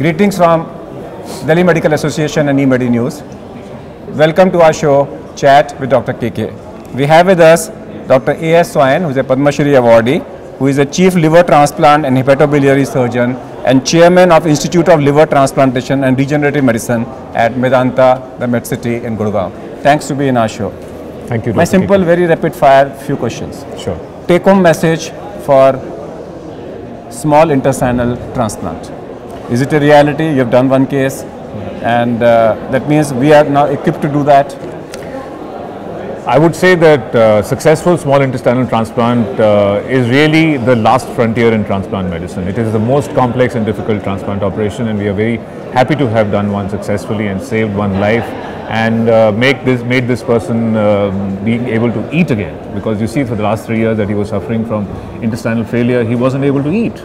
Greetings from Delhi Medical Association and eMedi News. Welcome to our show, Chat with Dr. KK. We have with us Dr. A.S. Soin, who is a Padma Shri awardee, who is a Chief Liver Transplant and Hepatobiliary Surgeon and Chairman of Institute of Liver Transplantation and Regenerative Medicine at Medanta, the Medicity in Gurgaon. Thanks to be in our show. Thank you. My Dr. simple, very rapid fire few questions. Sure. Take home message for small intestinal transplant. Is it a reality? You have done one case, and uh, that means we are now equipped to do that. I would say that uh, successful small intestinal transplant uh, is really the last frontier in transplant medicine. It is the most complex and difficult transplant operation, and we are very happy to have done one successfully and saved one life and uh, make this made this person um, being able to eat again. Because you see, for the last three years that he was suffering from intestinal failure, he wasn't able to eat,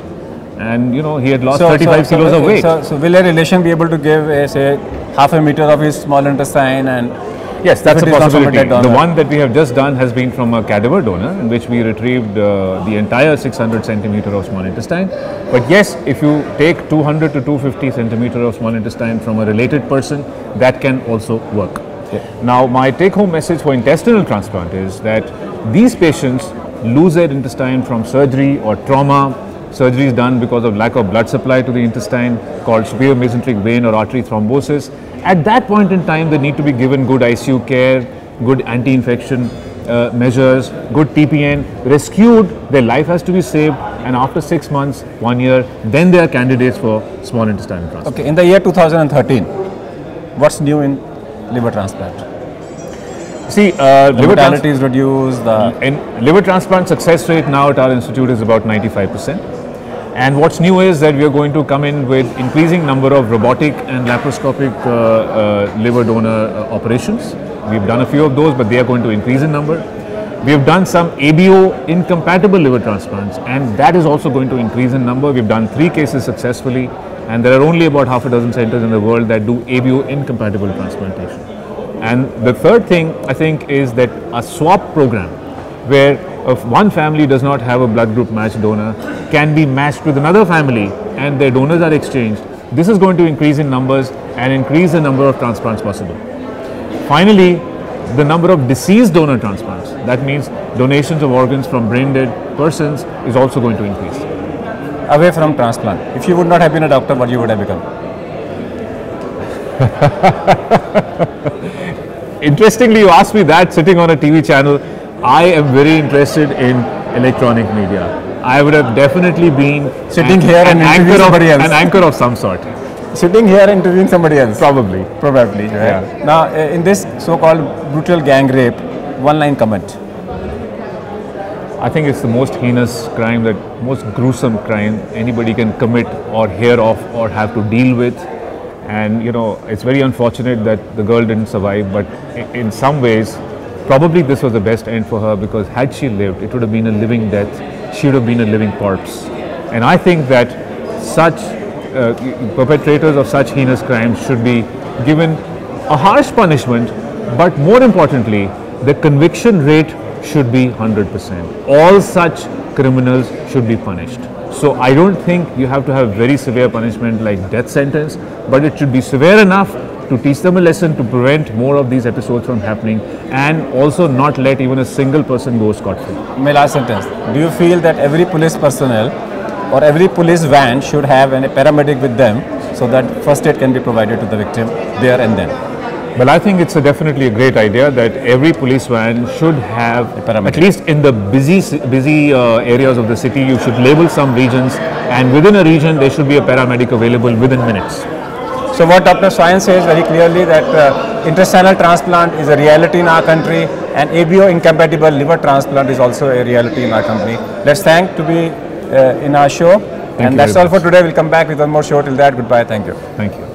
and you know he had lost 35 kilos of weight. So, so will a relation be able to give, a, say, half a meter of his small intestine and Yes, that's a it is not from a possibility. The one that we have just done has been from a cadaver donor, in which we retrieved uh, the entire 600 centimeter of small intestine. But yes, if you take 200 to 250 centimeter of small intestine from a related person, that can also work. Now, my take-home message for intestinal transplant is that these patients lose their intestine from surgery or trauma. Surgery is done because of lack of blood supply to the intestine, called superior mesenteric vein or artery thrombosis. At that point in time, they need to be given good ICU care, good anti-infection uh, measures, good TPN, rescued, their life has to be saved, and after six months, one year, then they are candidates for small intestine transplant. Okay, in the year 2013, what's new in liver transplant? See, uh, liver, mortality is reduced, the in liver transplant success rate now at our institute is about 95%. And what's new is that we are going to come in with increasing number of robotic and laparoscopic uh, uh, liver donor uh, operations. We've done a few of those, but they are going to increase in number. We have done some ABO incompatible liver transplants, and that is also going to increase in number. We've done three cases successfully, and there are only about half a dozen centers in the world that do ABO incompatible transplantation. And the third thing I think is that a swap program where if one family does not have a blood group match donor can be matched with another family and their donors are exchanged. This is going to increase in numbers and increase the number of transplants possible. Finally, the number of deceased donor transplants, that means donations of organs from brain dead persons, is also going to increase. away from transplant. If you would not have been a doctor, what you would have become? Interestingly, you asked me that sitting on a TV channel. I am very interested in electronic media. I would have definitely been Sitting an- here an and interviewing anchor of, somebody else. an anchor of some sort. Sitting here interviewing somebody else. Probably. Probably. Right? Yeah. Now, uh, in this so-called brutal gang rape, one line comment. I think it's the most heinous crime, that most gruesome crime anybody can commit or hear of or have to deal with. And you know, it's very unfortunate that the girl didn't survive, but in some ways, probably this was the best end for her because had she lived, it would have been a living death. She would have been a living corpse. And I think that such uh, perpetrators of such heinous crimes should be given a harsh punishment, but more importantly, the conviction rate should be 100%. All such criminals should be punished. So I don't think you have to have very severe punishment like death sentence, but it should be severe enough to teach them a lesson to prevent more of these episodes from happening and also not let even a single person go scot-free. My last sentence. Do you feel that every police personnel or every police van should have a paramedic with them so that first aid can be provided to the victim there and then? Well, I think it's a definitely a great idea that every police van should have, a paramedic. at least in the busy busy uh, areas of the city, you should label some regions, and within a region there should be a paramedic available within minutes. So what Dr. Soin says very clearly that uh, intestinal transplant is a reality in our country and ABO incompatible liver transplant is also a reality in our country. Let's thank to be uh, in our show. you and that's all for today. We'll come back with one more show. Till that, goodbye. Thank you. Thank you.